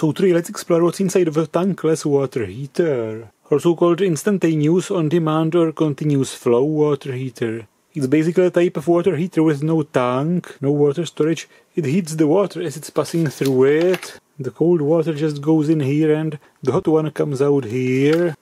So today let's explore what's inside of a tankless water heater, also called instantaneous on-demand or continuous flow water heater. It's basically a type of water heater with no tank, no water storage. It heats the water as it's passing through it. The cold water just goes in here and the hot one comes out here.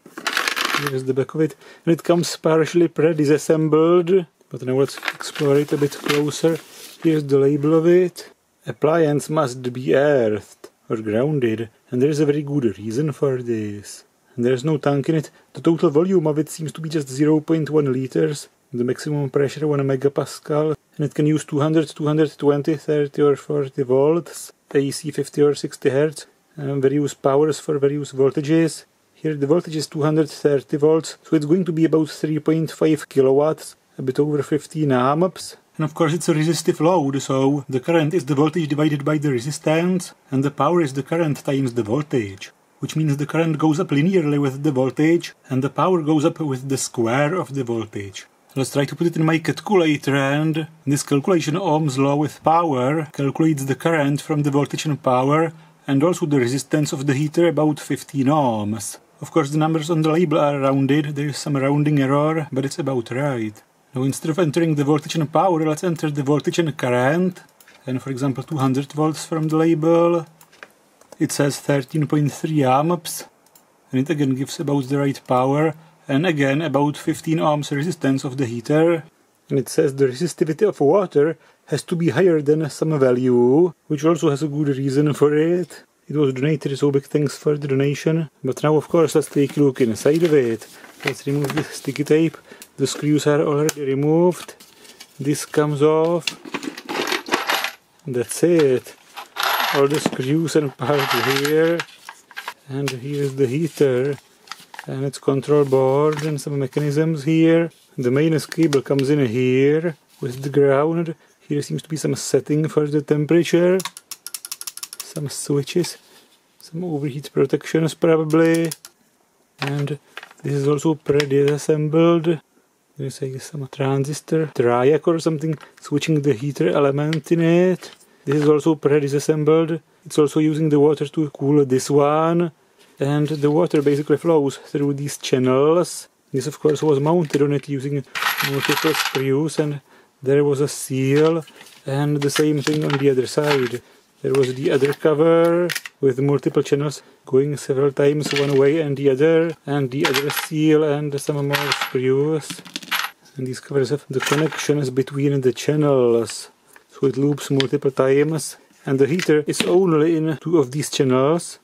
Here's the back of it. And it comes partially pre-disassembled. But now let's explore it a bit closer. Here's the label of it. Appliance must be earthed or grounded. And there's a very good reason for this. There's no tank in it. The total volume of it seems to be just 0.1 liters the maximum pressure 1 megapascal and it can use 200, 220, 30 or 40 volts, AC 50 or 60 hertz, and various powers for various voltages. Here the voltage is 230 volts, so it's going to be about 3.5 kilowatts, a bit over 15 amps. And of course it's a resistive load, so the current is the voltage divided by the resistance, and the power is the current times the voltage. Which means the current goes up linearly with the voltage, and the power goes up with the square of the voltage. Let's try to put it in my calculator and this calculation Ohm's law with power calculates the current from the voltage and power and also the resistance of the heater about 15 ohms. Of course the numbers on the label are rounded, there is some rounding error, but it's about right. Now instead of entering the voltage and power, let's enter the voltage and current. And for example 200 volts from the label. It says 13.3 amps. And it again gives about the right power and again about 15 ohms resistance of the heater. And it says the resistivity of water has to be higher than some value, which also has a good reason for it. It was donated, so big thanks for the donation. But now, of course, let's take a look inside of it. Let's remove the sticky tape. The screws are already removed. This comes off. That's it. All the screws and parts here. And here's the heater and its control board and some mechanisms here. The main cable comes in here with the ground. Here seems to be some setting for the temperature, some switches, some overheat protections probably, and this is also pre-disassembled. There's like some transistor triac or something switching the heater element in it. This is also pre-disassembled. It's also using the water to cool this one and the water basically flows through these channels. This of course was mounted on it using multiple screws and there was a seal and the same thing on the other side. There was the other cover with multiple channels going several times one way and the other and the other seal and some more screws. And these covers the connections between the channels so it loops multiple times and the heater is only in two of these channels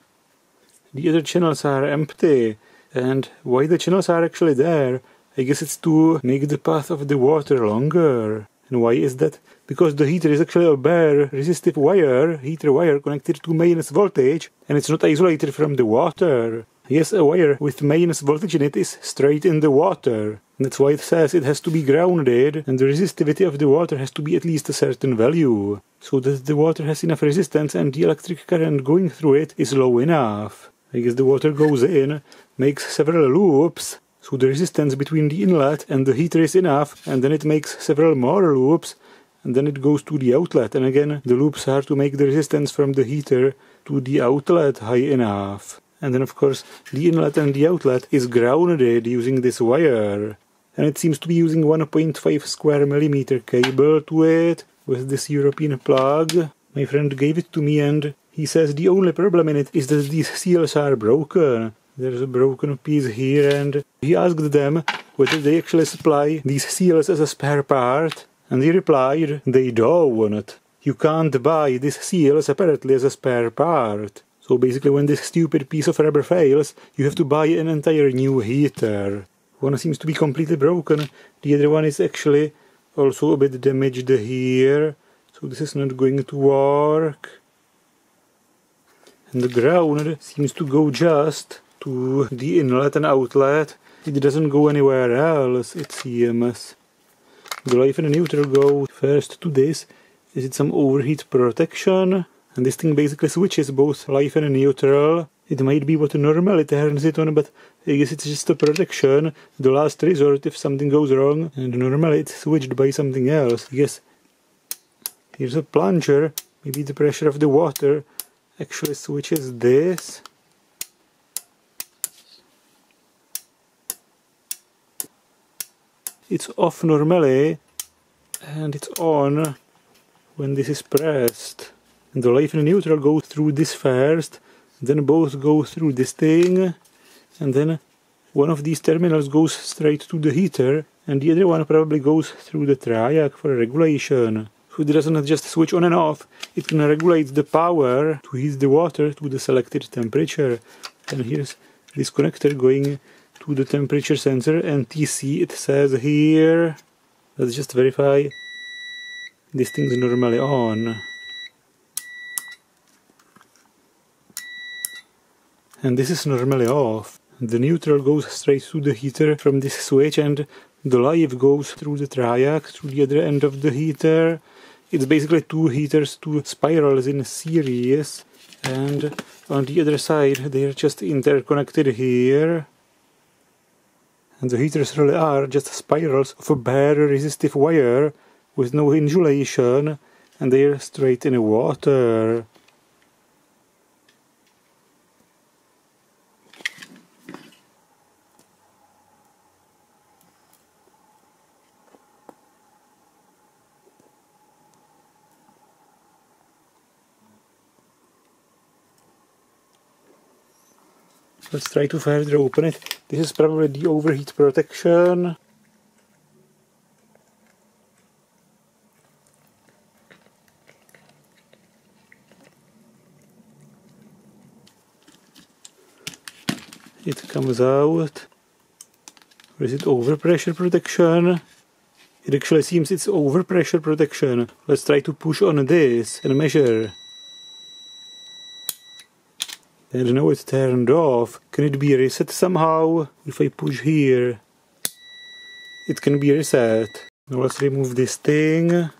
the other channels are empty. And why the channels are actually there? I guess it's to make the path of the water longer. And why is that? Because the heater is actually a bare resistive wire, heater wire connected to mains voltage, and it's not isolated from the water. Yes, a wire with mains voltage in it is straight in the water. That's why it says it has to be grounded, and the resistivity of the water has to be at least a certain value, so that the water has enough resistance and the electric current going through it is low enough. I guess the water goes in, makes several loops, so the resistance between the inlet and the heater is enough, and then it makes several more loops, and then it goes to the outlet, and again the loops are to make the resistance from the heater to the outlet high enough. And then of course the inlet and the outlet is grounded using this wire. And it seems to be using 1.5 square millimeter cable to it with this European plug. My friend gave it to me and he says the only problem in it is that these seals are broken. There's a broken piece here and he asked them whether they actually supply these seals as a spare part and he replied they don't. You can't buy this seal separately as a spare part. So basically when this stupid piece of rubber fails, you have to buy an entire new heater. One seems to be completely broken, the other one is actually also a bit damaged here, so this is not going to work and the ground seems to go just to the inlet and outlet. It doesn't go anywhere else, it seems. The neutral go first to this. Is it some overheat protection? And this thing basically switches both life and neutral. It might be what normally turns it on, but I guess it's just a protection, the last resort if something goes wrong, and normally it's switched by something else. I guess here's a plunger, maybe the pressure of the water actually switches this it's off normally and it's on when this is pressed and the live and neutral go through this first then both go through this thing and then one of these terminals goes straight to the heater and the other one probably goes through the triac for regulation. So it doesn't just switch on and off, it can regulate the power to heat the water to the selected temperature. And here's this connector going to the temperature sensor and TC it says here. Let's just verify this thing's normally on. And this is normally off. The neutral goes straight to the heater from this switch and the live goes through the triac through the other end of the heater. It's basically two heaters, two spirals in series and on the other side they're just interconnected here and the heaters really are just spirals of a bare resistive wire with no insulation and they're straight in water. Let's try to further open it. This is probably the overheat protection. It comes out. Or is it overpressure protection? It actually seems it's overpressure protection. Let's try to push on this and measure. And now it's turned off. Can it be reset somehow? If I push here, it can be reset. Now let's remove this thing.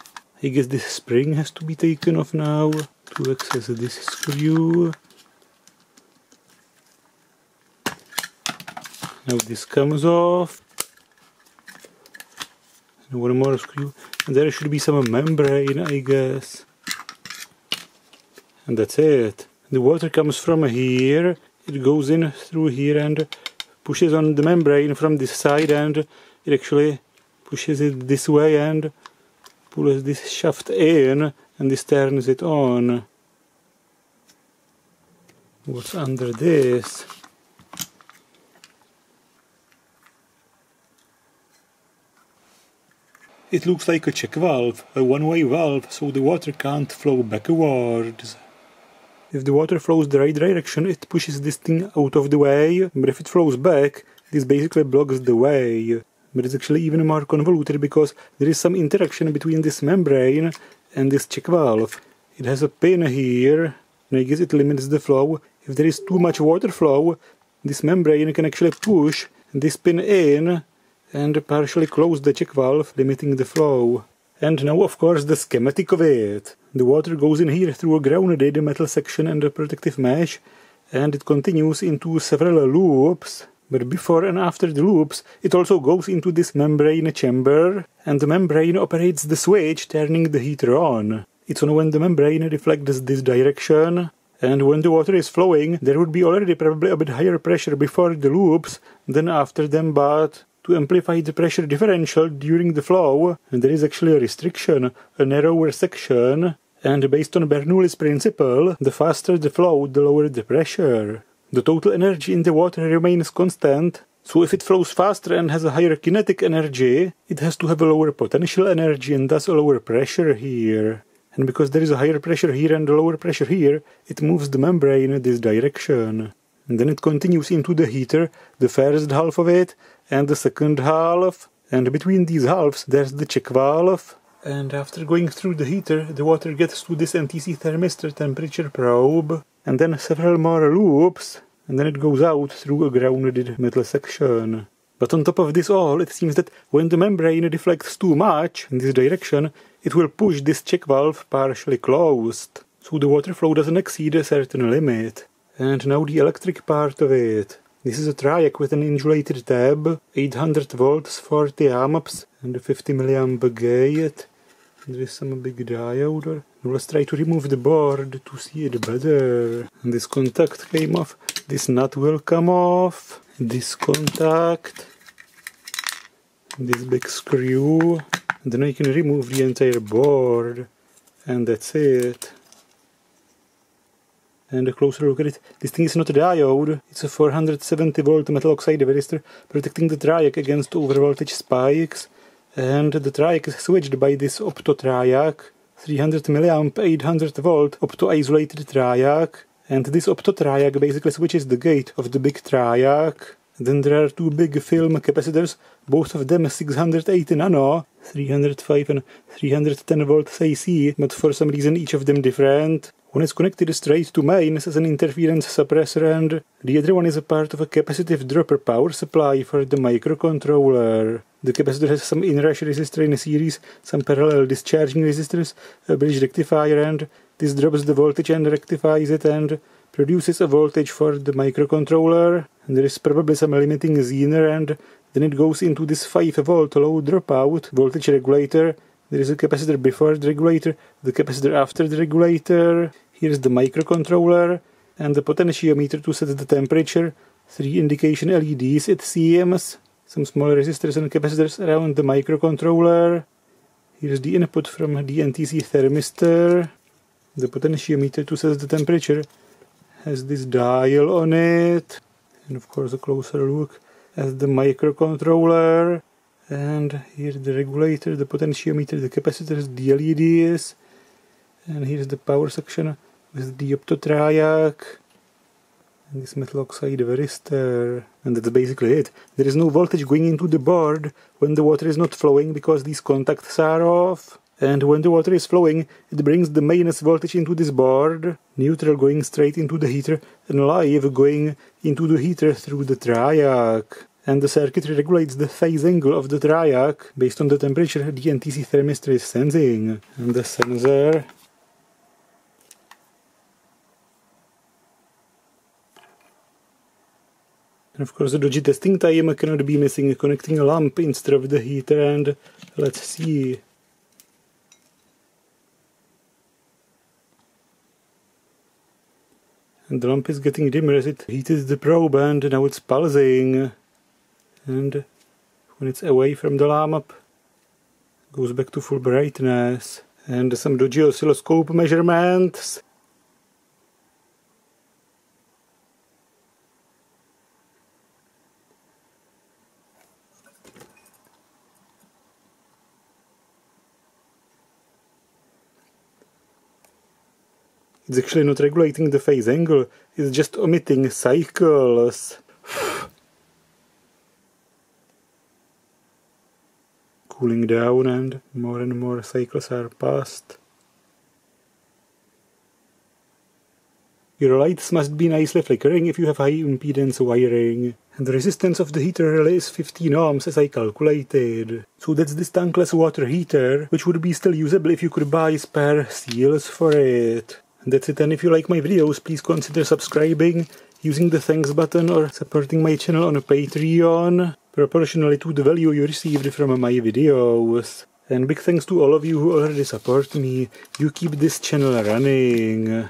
I guess this spring has to be taken off now to access this screw. Now this comes off. And one more screw. And there should be some membrane, I guess. And that's it the water comes from here it goes in through here and pushes on the membrane from this side and it actually pushes it this way and pulls this shaft in and this turns it on what's under this It looks like a check valve, a one-way valve, so the water can't flow backwards. If the water flows the right direction, it pushes this thing out of the way, but if it flows back, this basically blocks the way. But it's actually even more convoluted because there is some interaction between this membrane and this check valve. It has a pin here, and I guess it limits the flow. If there is too much water flow, this membrane can actually push this pin in and partially close the check valve, limiting the flow. And now of course the schematic of it. The water goes in here through a grounded metal section and a protective mesh and it continues into several loops. But before and after the loops, it also goes into this membrane chamber and the membrane operates the switch turning the heater on. It's on when the membrane reflects this direction and when the water is flowing, there would be already probably a bit higher pressure before the loops than after them, but to amplify the pressure differential during the flow, there is actually a restriction, a narrower section, and based on Bernoulli's principle, the faster the flow, the lower the pressure. The total energy in the water remains constant, so if it flows faster and has a higher kinetic energy, it has to have a lower potential energy and thus a lower pressure here. And because there is a higher pressure here and a lower pressure here, it moves the membrane in this direction. And then it continues into the heater, the first half of it, and the second half and between these halves there's the check valve and after going through the heater the water gets to this NTC thermistor temperature probe and then several more loops and then it goes out through a grounded metal section. But on top of this all, it seems that when the membrane deflects too much in this direction, it will push this check valve partially closed, so the water flow doesn't exceed a certain limit. And now the electric part of it. This is a triac with an insulated tab, 800 volts, 40 amps and a 50 milliamp gate. Is some big diode. Let's try to remove the board to see it better. This contact came off. This nut will come off. This contact. This big screw. And then I can remove the entire board. And that's it and a closer look at it. This thing is not a diode, it's a 470 volt metal oxide varistor protecting the triac against overvoltage spikes and the triac is switched by this opto triac 300 milliamp 800 volt opto isolated triac and this opto triac basically switches the gate of the big triac then there are two big film capacitors both of them 680 nano 305 and 310 volts AC but for some reason each of them different one is connected straight to mains as an interference suppressor and the other one is a part of a capacitive dropper power supply for the microcontroller. The capacitor has some inrush resistor in series, some parallel discharging resistors, a bridge rectifier and this drops the voltage and rectifies it and produces a voltage for the microcontroller. There is probably some limiting zener and then it goes into this 5 volt low dropout voltage regulator there is a capacitor before the regulator, the capacitor after the regulator. Here's the microcontroller and the potentiometer to set the temperature. Three indication LEDs it seems. Some small resistors and capacitors around the microcontroller. Here's the input from the NTC thermistor. The potentiometer to set the temperature has this dial on it. And of course a closer look at the microcontroller and here's the regulator, the potentiometer, the capacitors, the LEDs and here's the power section with the optotriac and this metal oxide varistor and that's basically it. There is no voltage going into the board when the water is not flowing because these contacts are off and when the water is flowing it brings the mains voltage into this board, neutral going straight into the heater and live going into the heater through the triac and the circuitry regulates the phase angle of the triac based on the temperature the NTC thermistor is sensing. And the sensor And of course the dodgy testing time cannot be missing connecting a lamp instead of the heater and let's see. And the lamp is getting dimmer as it heats the probe and now it's pulsing. And when it's away from the lamp goes back to full brightness. And some dodgy oscilloscope measurements It's actually not regulating the phase angle, it's just omitting cycles. cooling down and more and more cycles are passed. Your lights must be nicely flickering if you have high impedance wiring. And the resistance of the heater relay is 15 ohms as I calculated. So that's this tankless water heater, which would be still usable if you could buy spare seals for it. That's it and if you like my videos, please consider subscribing, using the thanks button or supporting my channel on Patreon proportionally to the value you received from my videos. And big thanks to all of you who already support me. You keep this channel running.